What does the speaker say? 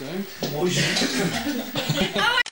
Don't.